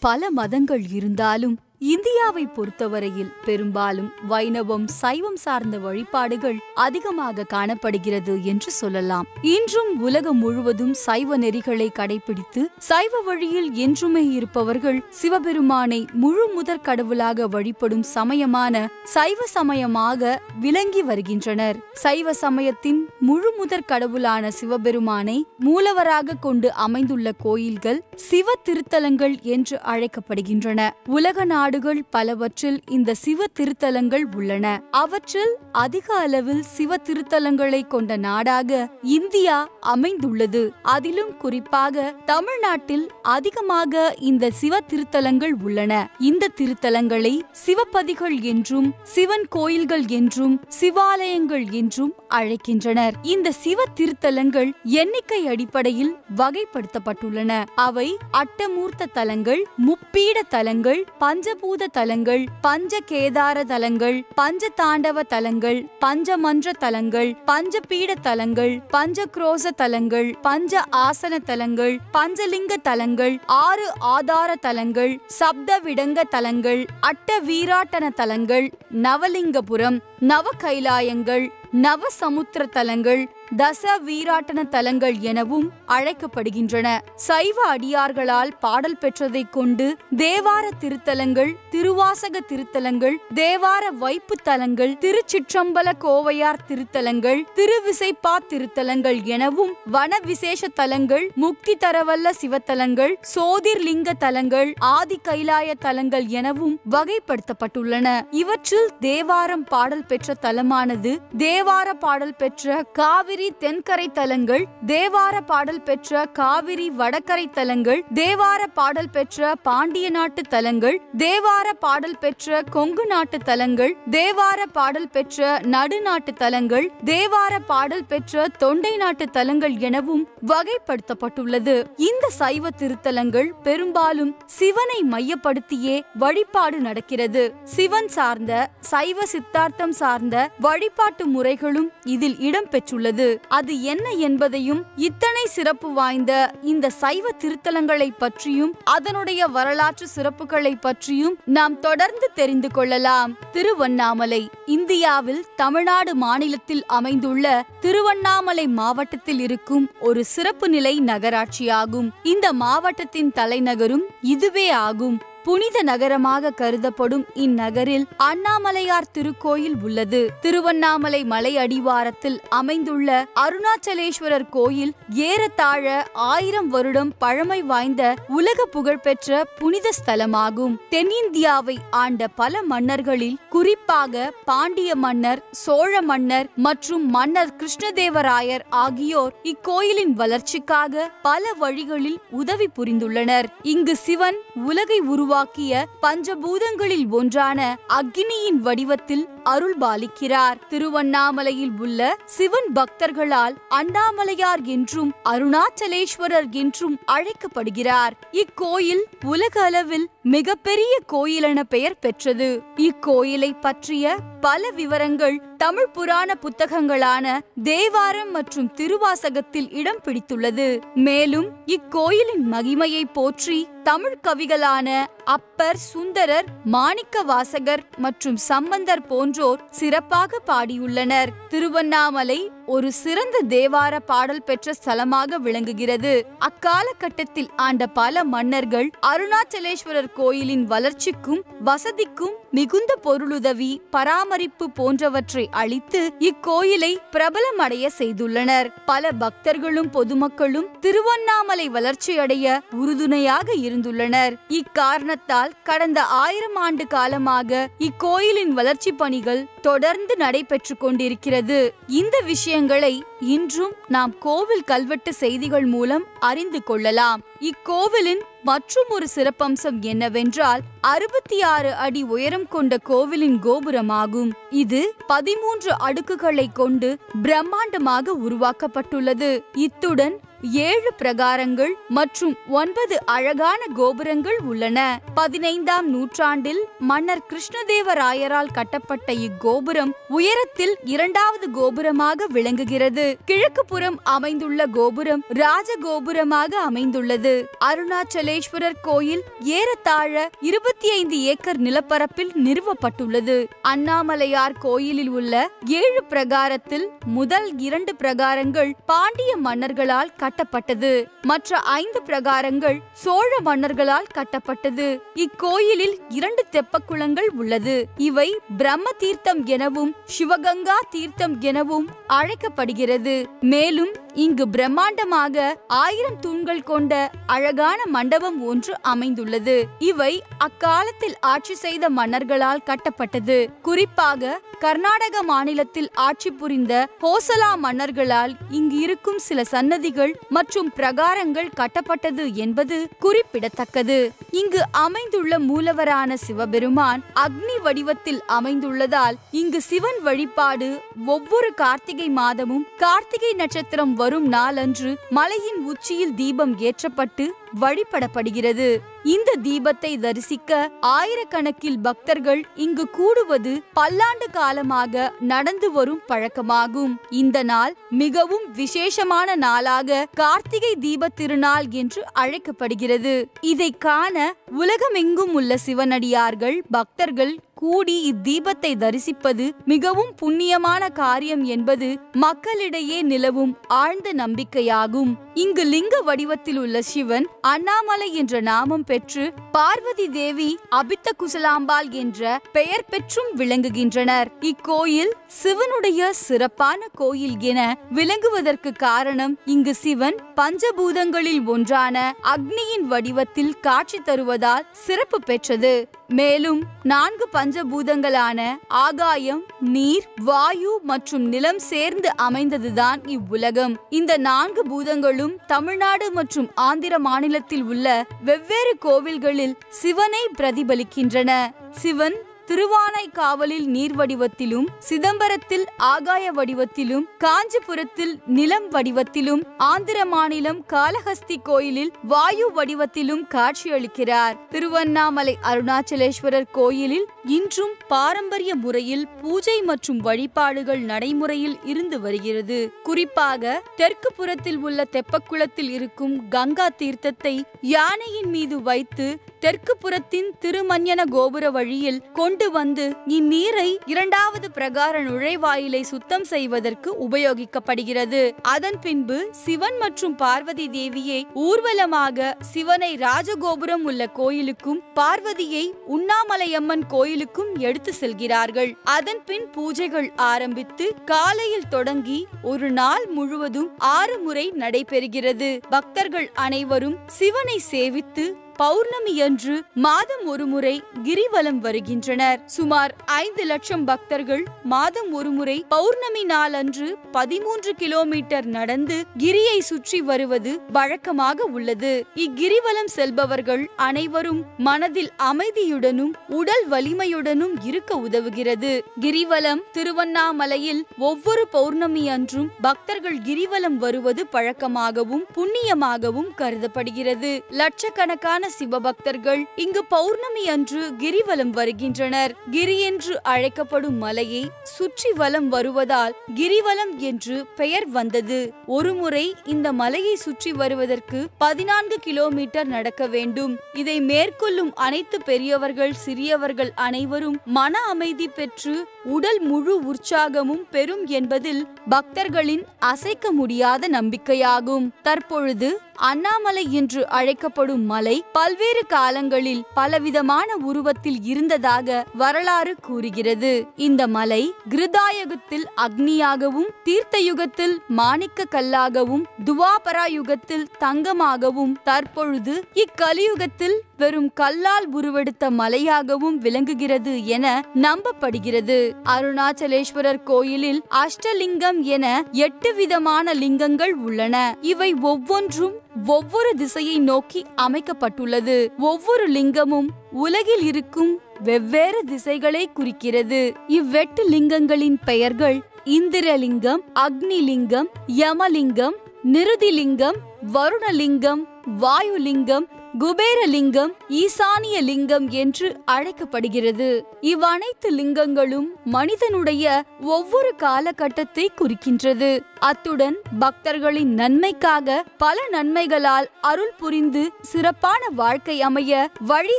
பல மதங்கள் இருந்தாலும் இந்தியாவை பொறுத்தவரையில் பெரும்பாலும் வைணவம் சைவம் சார்ந்த வழிபாடுகள் அதிகமாக காணப்படுகிறது என்று சொல்லலாம். இன்றும் உலகம் முழுவதும் சைவ நெறிகளை கடைபிடித்து சைவ வழியில் என்றுமே இருப்பவர்கள் சிவபெருமானை முழு முதற் கடவுளாக வழிபடும் சமயமான சைவ சமயமாக விளங்கி வருகின்றனர். சைவ சமயத்தின் முழு முதற் கடவுளான சிவபெருமானை மூலவராக கொண்டு அமைந்துள்ள கோயில்கள் சிவ திருத்தலங்கள் என்று அழைக்கப்படுகின்றன. உலக நாடுகள் பலவற்றில் இந்த சிவ திருத்தலங்கள் உள்ளன. அவற்றில் அதிக அளவில் சிவ திருத்தலங்களை கொண்ட நாடாக இந்தியா அமைந்துள்ளது. அதிலும் குறிப்பாக தமிழ்நாட்டில் அதிகமாக இந்த சிவ திருத்தலங்கள் உள்ளன. இந்த திருத்தலங்களை சிவபதிகள் என்றும் சிவன் கோயில்கள் என்றும் சிவாலயங்கள் என்றும் அழைக்கின்றனர். இந்த சிவ திருத்தலங்கள் எண்ணிக்கை அடிப்படையில் வகைப்படுத்தப்பட்டுள்ளன. அவை அட்டமூர்த்த தலங்கள் முப்பீட தலங்கள் பஞ்ச பஞ்சபூத தலங்கள் பஞ்ச கேதார தலங்கள் பஞ்ச தாண்டவ தலங்கள் பஞ்சமன்ற தலங்கள் பஞ்ச பீட தலங்கள் பஞ்ச குரோச தலங்கள் பஞ்ச ஆசன தலங்கள் பஞ்சலிங்க தலங்கள் ஆறு ஆதார தலங்கள் சப்த விடங்க தலங்கள் அட்ட வீராட்டன தலங்கள் நவலிங்கபுரம் நவ கைலாயங்கள் நவசமுத்திர தலங்கள் தச வீராட்டன தலங்கள் எனவும் அழைக்கப்படுகின்றன. சைவ அடியார்களால் பாடல் பெற்றதைக் கொண்டு தேவார திருத்தலங்கள் திருவாசக திருத்தலங்கள் தேவார வைப்பு தலங்கள் திருச்சிற்றம்பல கோவையார் திருத்தலங்கள் திருவிசைப்பா திருத்தலங்கள் எனவும் வன விசேஷ தலங்கள் முக்தி தரவல்ல சிவத்தலங்கள் சோதிர்லிங்க தலங்கள் ஆதி கைலாய தலங்கள் எனவும் வகைப்படுத்தப்பட்டுள்ளன. இவற்றில் தேவாரம் பாடல் பெற்ற தலமானது தேவார பாடல் பெற்ற காவிரி தென்கரை தலங்கள் தேவார பாடல் பெற்ற காவிரி வடகரை தலங்கள் தேவார பாடல் பெற்ற பாண்டிய நாட்டு தலங்கள் தேவார பாடல் பெற்ற கொங்கு நாட்டு தலங்கள் தேவார பாடல் பெற்ற நடுநாட்டு தலங்கள் தேவார பாடல் பெற்ற தொண்டை நாட்டு தலங்கள் எனவும் வகைப்படுத்தப்பட்டுள்ளது. இந்த சைவ திருத்தலங்கள் பெரும்பாலும் சிவனை மையப்படுத்தியே வழிபாடு நடக்கிறது. சிவன் சார்ந்த சைவ சித்தார்த்தம் சார்ந்த வழிபாட்டு முறைகளும் இதில் இடம்பெற்றுள்ளது அது என்ன என்பதையும் இத்தனை சிறப்பு வாய்ந்த இந்த சைவ திருத்தலங்களை பற்றியும் அதனுடைய வரலாற்று சிறப்புகளை பற்றியும் நாம் தொடர்ந்து தெரிந்து கொள்ளலாம். திருவண்ணாமலை இந்தியாவில் தமிழ்நாடு மாநிலத்தில் அமைந்துள்ள திருவண்ணாமலை மாவட்டத்தில் இருக்கும் ஒரு சிறப்பு நிலை நகராட்சியாகும். இந்த மாவட்டத்தின் தலைநகரும் இதுவே ஆகும். புனித நகரமாக கருதப்படும் இந்நகரில் அண்ணாமலையார் திருக்கோயில் உள்ளது. திருவண்ணாமலை மலை அடிவாரத்தில் அமைந்துள்ள அருணாச்சலேஸ்வரர் கோயில் ஏறத்தாழ ஆயிரம் வருடம் பழமை வாய்ந்த உலக புகழ்பெற்ற புனித ஸ்தலமாகும். தென்னிந்தியாவை ஆண்ட பல மன்னர்களில் குறிப்பாக பாண்டிய மன்னர் சோழ மன்னர் மற்றும் மன்னர் கிருஷ்ணதேவராயர் ஆகியோர் இக்கோயிலின் வளர்ச்சிக்காக பல வழிகளில் உதவி புரிந்துள்ளனர். இங்கு சிவன் உலகை உருவா உருவாக்கிய பஞ்சபூதங்களில் ஒன்றான அக்னியின் வடிவத்தில் அருள் பாலிக்கிறார் திருவண்ணாமலையில் உள்ள சிவன் பக்தர்களால் அண்ணாமலையார் என்றும் அருணாச்சலேஸ்வரர் என்றும் அழைக்கப்படுகிறார். இக்கோயில் உலக அளவில் மிகப்பெரிய கோயிலென பெயர் பெற்றது. இக்கோயிலை பற்றிய பல விவரங்கள் தமிழ் புராண புத்தகங்களான தேவாரம் மற்றும் திருவாசகத்தில் இடம் பிடித்துள்ளது. மேலும் இக்கோயிலின் மகிமையை போற்றி தமிழ் கவிகளான அப்பர் சுந்தரர் மாணிக்க வாசகர் மற்றும் சம்பந்தர் போன்ற போன்றோர் சிறப்பாக பாடியுள்ளனர். திருவண்ணாமலை ஒரு சிறந்த தேவார பாடல் பெற்ற ஸ்தலமாக விளங்குகிறது. அக்காலகட்டத்தில் ஆண்ட பல மன்னர்கள் அருணாச்சலேஸ்வரர் கோயிலின் வளர்ச்சிக்கும் வசதிக்கும் மிகுந்த பொருளுதவி பராமரிப்பு போன்றவற்றை அளித்து இக்கோயிலை பிரபலமடைய செய்துள்ளனர். பல பக்தர்களும் பொதுமக்களும் திருவண்ணாமலை வளர்ச்சியடைய உறுதுணையாக இருந்துள்ளனர். இக்காரணத்தால் கடந்த ஆயிரம் ஆண்டு காலமாக இக்கோயிலின் வளர்ச்சி பணிகள் தொடர்ந்து நடைபெற்று கொண்டிருக்கிறது. இந்த விஷயங்களை இன்றும் நாம் கோவில் கல்வெட்டு செய்திகள் மூலம் அறிந்து கொள்ளலாம். இக்கோவிலின் மற்றும் ஒரு சிறப்பம்சம் என்னவென்றால் அறுபத்தி ஆறு அடி உயரம் கொண்ட கோவிலின் கோபுரமாகும். இது பதிமூன்று அடுக்குகளை கொண்டு பிரம்மாண்டமாக உருவாக்கப்பட்டுள்ளது. இத்துடன் ஏழு பிரகாரங்கள் மற்றும் ஒன்பது அழகான கோபுரங்கள் உள்ளன. பதினைந்தாம் நூற்றாண்டில் மன்னர் கிருஷ்ணதேவராயரால் கட்டப்பட்ட இக்கோபுரம் உயரத்தில் இரண்டாவது கோபுரமாக விளங்குகிறது. கிழக்கு புறம் அமைந்துள்ள கோபுரம் ராஜகோபுரமாக அமைந்துள்ளது. அருணாச்சலேஸ்வரர் கோயில் ஏறத்தாழ இருபத்தி ஐந்து ஏக்கர் நிலப்பரப்பில் நிறுவப்பட்டுள்ளது. அண்ணாமலையார் கோயிலில் உள்ள ஏழு பிரகாரத்தில் முதல் இரண்டு பிரகாரங்கள் பாண்டிய மன்னர்களால் கட்டப்பட்டது. மற்ற ஐந்து பிரகாரங்கள் சோழ மன்னர்களால் கட்டப்பட்டது. இக்கோயிலில் இரண்டு தெப்பக்குளங்கள் உள்ளது. இவை பிரம்ம தீர்த்தம் எனவும் சிவகங்கா தீர்த்தம் எனவும் அழைக்கப்படுகிறது. மேலும் இங்கு பிரம்மாண்டமாக ஆயிரம் தூண்கள் கொண்ட அழகான மண்டபம் ஒன்று அமைந்துள்ளது. இவை அக்காலத்தில் ஆட்சி செய்த மன்னர்களால் கட்டப்பட்டது. குறிப்பாக கர்நாடக மாநிலத்தில் ஆட்சி புரிந்த ஹோசலா மன்னர்களால் இங்கு இருக்கும் சில சன்னதிகள் மற்றும் பிரகாரங்கள் கட்டப்பட்டது என்பது குறிப்பிடத்தக்கது. இங்கு அமைந்துள்ள மூலவரான சிவபெருமான் அக்னி வடிவத்தில் அமைந்துள்ளதால் இங்கு சிவன் வழிபாடு ஒவ்வொரு கார்த்திகை மாதமும் கார்த்திகை நட்சத்திரம் வரும் நாளன்று மலையின் உச்சியில் தீபம் ஏற்றப்பட்டு வழிபடப்படுகிறது. இந்த தீபத்தை தரிசிக்க ஆயிரக்கணக்கில் பக்தர்கள் இங்கு கூடுவது பல்லாண்டு காலமாக நடந்து வரும் பழக்கமாகும். இந்த நாள் மிகவும் விசேஷமான நாளாக கார்த்திகை தீப திருநாள் என்று அழைக்கப்படுகிறது. இதை காண உலகமெங்கும் உள்ள சிவனடியார்கள் பக்தர்கள் கூடி இத்தீபத்தை தரிசிப்பது மிகவும் புண்ணியமான காரியம் என்பது மக்களிடையே நிலவும் ஆழ்ந்த நம்பிக்கையாகும். இங்கு லிங்க வடிவத்தில் உள்ள சிவன் அண்ணாமலை என்ற நாமம் பெற்று பார்வதி தேவி அபித்த குசலாம்பாள் என்ற பெயர் பெற்றும் விளங்குகின்றனர். இக்கோயில் சிவனுடைய சிறப்பான கோயில் என விளங்குவதற்கு காரணம் இங்கு சிவன் பஞ்சபூதங்களில் ஒன்றான அக்னியின் வடிவத்தில் காட்சி தருவதால் சிறப்பு பெற்றது. மேலும் நான்கு பஞ்சபூதங்களான ஆகாயம் நீர் வாயு மற்றும் நிலம் சேர்ந்து அமைந்ததுதான் இவ்வுலகம். இந்த நான்கு பூதங்களும் தமிழ்நாடு மற்றும் ஆந்திர மாநிலத்தில் உள்ள வெவ்வேறு கோவில்களில் சிவனை பிரதிபலிக்கின்றன. சிவன் திருவானைக்காவலில் நீர் வடிவத்திலும் சிதம்பரத்தில் ஆகாய வடிவத்திலும் காஞ்சிபுரத்தில் நிலம் வடிவத்திலும் ஆந்திர மாநிலம் காலஹஸ்தி கோயிலில் வாயு வடிவத்திலும் காட்சியளிக்கிறார். திருவண்ணாமலை அருணாச்சலேஸ்வரர் கோயிலில் இன்றும் பாரம்பரிய முறையில் பூஜை மற்றும் வழிபாடுகள் நடைமுறையில் இருந்து வருகிறது. குறிப்பாக தெற்கு புறத்தில் உள்ள தெப்பக்குளத்தில் இருக்கும் கங்கா தீர்த்தத்தை யானையின் மீது வைத்து தெற்கு புறத்தின் திருமஞ்சன கோபுர வழியில் கொண்டு வந்து இந்நீரை இரண்டாவது பிரகார நுழைவாயிலை சுத்தம் செய்வதற்கு உபயோகிக்கப்படுகிறது. அதன் பின்பு சிவன் மற்றும் பார்வதி தேவியை ஊர்வலமாக சிவனை ராஜகோபுரம் உள்ள கோயிலுக்கும் பார்வதியை உண்ணாமலையம்மன் கோயிலுக்கும் எடுத்து செல்கிறார்கள். அதன் பின் பூஜைகள் ஆரம்பித்து காலையில் தொடங்கி ஒரு நாள் முழுவதும் ஆறு முறை நடைபெறுகிறது. பக்தர்கள் அனைவரும் சிவனை சேவித்து பௌர்ணமி அன்று மாதம் ஒருமுறை கிரிவலம் வருகின்றனர். சுமார் ஐந்து லட்சம் பக்தர்கள் மாதம் ஒருமுறை பௌர்ணமி நாள் அன்று பதிமூன்று கிலோமீட்டர் நடந்து கிரியை சுற்றி வருவது வழக்கமாக உள்ளது. இக்கிரிவலம் செல்பவர்கள் அனைவரும் மனதில் அமைதியுடனும் உடல் வலிமையுடனும் இருக்க உதவுகிறது. கிரிவலம் திருவண்ணாமலையில் ஒவ்வொரு பௌர்ணமி அன்றும் பக்தர்கள் கிரிவலம் வருவது பழக்கமாகவும் புண்ணியமாகவும் கருதப்படுகிறது. லட்சக்கணக்கான சிவபக்தர்கள் இங்கு பௌர்ணமி அன்று கிரிவலம் வருகின்றனர். கிரி என்று அழைக்கப்படும் மலையை சுற்றி வலம் வருவதால் கிரிவலம் என்று பெயர் வந்தது. ஒருமுறை இந்த மலையை சுற்றி வருவதற்கு பதினான்கு கிலோமீட்டர் நடக்க வேண்டும். இதை மேற்கொள்ளும் அனைத்து பெரியவர்கள் சிறியவர்கள் அனைவரும் மன அமைதி பெற்று உடல் முழு உற்சாகமும் பெறும் என்பதில் பக்தர்களின் அசைக்க முடியாத நம்பிக்கையாகும். தற்பொழுது அண்ணாமலை என்று அழைக்கப்படும் மலை பல்வேறு காலங்களில் பலவிதமான உருவத்தில் இருந்ததாக வரலாறு கூறுகிறது. இந்த மலை கிருதாயுகத்தில் அக்னியாகவும் தீர்த்த யுகத்தில் மாணிக்க கல்லாகவும் துவாபரா யுகத்தில் தங்கமாகவும் தற்பொழுது இக்கலியுகத்தில் வெறும் கல்லால் உருவெடுத்த மலையாகவும் விளங்குகிறது என நம்பப்படுகிறது. அருணாச்சலேஸ்வரர் கோயிலில் அஷ்டலிங்கம் என எட்டு விதமான லிங்கங்கள் உள்ளன. இவை ஒவ்வொன்றும் ஒவ்வொரு திசையை நோக்கி அமைக்கப்பட்டுள்ளது. ஒவ்வொரு லிங்கமும் உலகில் இருக்கும் வெவ்வேறு திசைகளை குறிக்கிறது. இவ்வெட்டு லிங்கங்களின் பெயர்கள் இந்திரலிங்கம் அக்னிலிங்கம் யமலிங்கம் நிருதிலிங்கம் வருணலிங்கம் வாயுலிங்கம் குபேரலிங்கம் ஈசானிய லிங்கம் என்று அழைக்கப்படுகிறது. இவ்வனைத்து லிங்கங்களும் மனிதனுடைய ஒவ்வொரு காலகட்டத்தை குறிக்கின்றது. அத்துடன் பக்தர்களின் நன்மைக்காக பல நன்மைகளால் அருள் புரிந்து சிறப்பான வாழ்க்கை அமைய வழி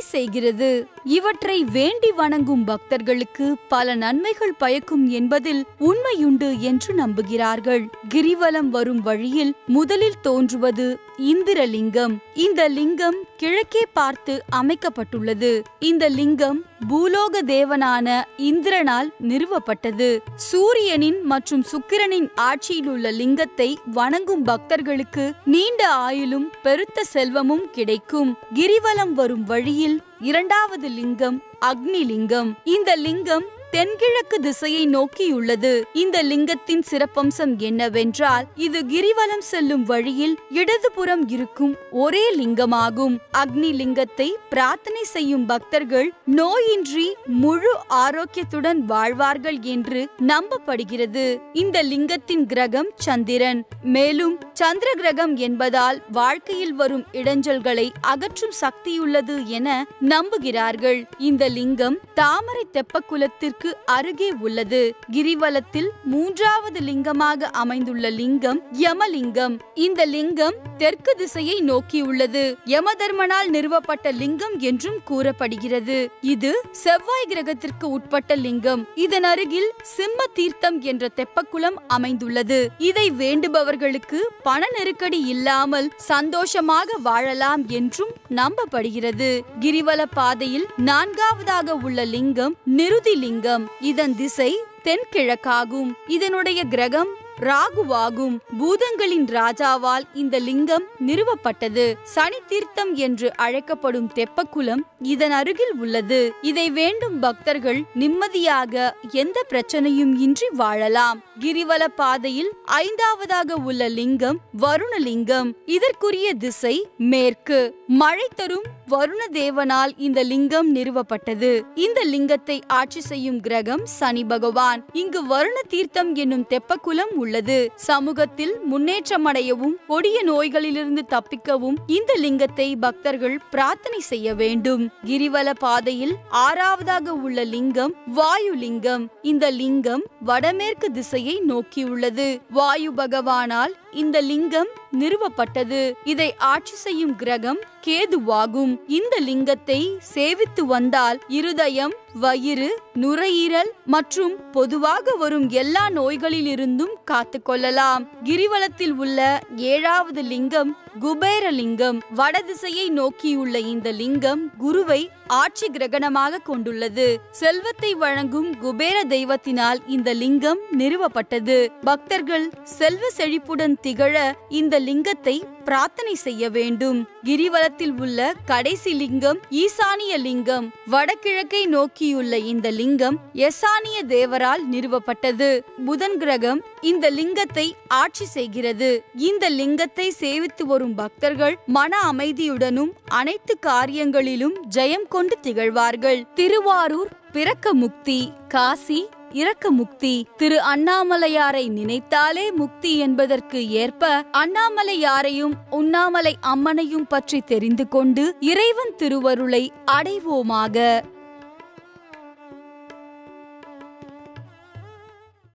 செய்கிறது. இவற்றை வேண்டி வணங்கும் பக்தர்களுக்கு பல நன்மைகள் பயக்கும் என்பதில் உண்மையுண்டு என்று நம்புகிறார்கள். கிரிவலம் வரும் வழியில் முதலில் தோன்றுவது இந்திரலிங்கம். இந்த லிங்கம் கிழக்கே பார்த்து அமைக்கப்பட்டுள்ளது. இந்த லிங்கம் பூலோக தேவனான இந்திரனால் நிறுவப்பட்டது. சூரியனின் மற்றும் சுக்கிரனின் ஆட்சியில் உள்ள லிங்கத்தை வணங்கும் பக்தர்களுக்கு நீண்ட ஆயுளும் பெருத்த செல்வமும் கிடைக்கும். கிரிவலம் வரும் வழியில் இரண்டாவது லிங்கம் அக்னி லிங்கம் இந்த லிங்கம் தென்கிழக்கு திசையை நோக்கியுள்ளது. இந்த லிங்கத்தின் சிறப்பம்சம் என்னவென்றால் இது கிரிவலம் செல்லும் வழியில் இடதுபுறம் இருக்கும் ஒரே லிங்கமாகும். அக்னி லிங்கத்தை பிரார்த்தனை செய்யும் பக்தர்கள் நோயின்றி முழு ஆரோக்கியத்துடன் வாழ்வார்கள் என்று நம்பப்படுகிறது. இந்த லிங்கத்தின் கிரகம் சந்திரன். மேலும் சந்திர கிரகம் என்பதால் வாழ்க்கையில் வரும் இடைஞ்சல்களை அகற்றும் சக்தியுள்ளது என நம்புகிறார்கள். இந்த லிங்கம் தாமரை தெப்பக்குலத்திற்கு அருகே உள்ளது. கிரிவலத்தில் மூன்றாவது லிங்கமாக அமைந்துள்ள லிங்கம் யமலிங்கம். இந்த லிங்கம் தெற்கு திசையை நோக்கியுள்ளது. யமதர்மனால் நிறுவப்பட்ட லிங்கம் என்றும் கூறப்படுகிறது. இது செவ்வாய் கிரகத்திற்கு உட்பட்ட லிங்கம். இதன் அருகில் சிம்ம தீர்த்தம் என்ற தெப்பக்குளம் அமைந்துள்ளது. இதை வேண்டுபவர்களுக்கு பண நெருக்கடி இல்லாமல் சந்தோஷமாக வாழலாம் என்றும் நம்பப்படுகிறது. கிரிவல பாதையில் நான்காவதாக உள்ள லிங்கம் நிருதி லிங்கம். இதன் திசை தென்கிழக்காகும். இதனுடைய கிரகம் ராகுவாகும். பூதங்களின் ராஜாவால் இந்த லிங்கம் நிறுவப்பட்டது. சனி தீர்த்தம் என்று அழைக்கப்படும் தெப்பக்குளம் இதன் அருகில் உள்ளது. இதை வேண்டும் பக்தர்கள் நிம்மதியாக எந்த பிரச்சனையும் இன்றி வாழலாம். கிரிவல பாதையில் ஐந்தாவதாக உள்ள லிங்கம் வருணலிங்கம். இதற்குரிய திசை மேற்கு. மழை தரும் வருண தேவனால் இந்த லிங்கம் நிறுவப்பட்டது. இந்த லிங்கத்தை ஆட்சி செய்யும் கிரகம் சனி பகவான். இங்கு வருண தீர்த்தம் என்னும் தெப்பக்குலம் உள்ளது சமூகத்தில் முன்னேற்றம் அடையவும் கொடிய நோய்களிலிருந்து தப்பிக்கவும் இந்த லிங்கத்தை பக்தர்கள் பிரார்த்தனை செய்ய வேண்டும். கிரிவல பாதையில் ஆறாவதாக உள்ள லிங்கம் வாயு லிங்கம் இந்த லிங்கம் வடமேற்கு திசையை நோக்கியுள்ளது. வாயு பகவானால் இந்த லிங்கம் நிறுவப்பட்டது. இதை ஆட்சி செய்யும் கிரகம் கேதுவாகும். இந்த லிங்கத்தை சேவித்து வந்தால் இருதயம் வயிறு நுரையீரல் மற்றும் பொதுவாக வரும் எல்லா நோய்களிலிருந்தும் காத்து கொள்ளலாம் கிரிவலத்தில் உள்ள ஏழாவது லிங்கம் குபேரலிங்கம் வடதிசையை நோக்கியுள்ள இந்த லிங்கம் குருவை ஆட்சி கிரகணமாக கொண்டுள்ளது. செல்வத்தை வழங்கும் குபேர தெய்வத்தினால் இந்த லிங்கம் நிறுவப்பட்டது. பக்தர்கள் செல்வ செழிப்புடன் திகழ இந்த லிங்கத்தை பிரார்த்தனை செய்ய வேண்டும். கிரிவலத்தில் உள்ள கடைசி லிங்கம் ஈசானிய லிங்கம். வடகிழக்கை நோக்கியுள்ள இந்த லிங்கம் எசானிய தேவரால் நிறுவப்பட்டது. புதன் கிரகம் இந்த லிங்கத்தை ஆட்சி செய்கிறது. இந்த லிங்கத்தை சேவித்து வரும் பக்தர்கள் மன அமைதியுடனும் அனைத்து காரியங்களிலும் ஜெயம் கொண்டு திகழ்வார்கள். திருவாரூர் பிறக்க முக்தி காசி இறக்க முக்தி திரு அண்ணாமலையாரை நினைத்தாலே முக்தி என்பதற்கு ஏற்ப அண்ணாமலையாரையும் உண்ணாமலை அம்மனையும் பற்றி தெரிந்து கொண்டு இறைவன் திருவருளை அடைவோமாக.